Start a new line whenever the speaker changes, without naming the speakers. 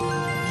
Música